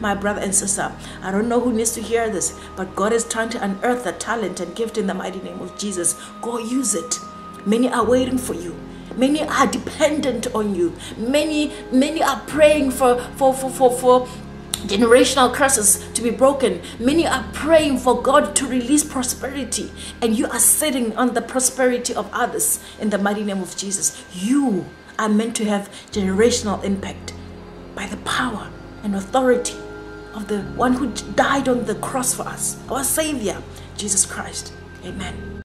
my brother and sister. I don't know who needs to hear this, but God is trying to unearth the talent and gift in the mighty name of Jesus. Go use it. Many are waiting for you. Many are dependent on you. Many, many are praying for, for, for, for, for generational curses to be broken. Many are praying for God to release prosperity, and you are sitting on the prosperity of others in the mighty name of Jesus. You are meant to have generational impact by the power and authority of the one who died on the cross for us, our Savior, Jesus Christ. Amen.